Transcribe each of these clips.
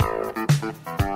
Love is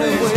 away.